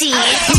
see.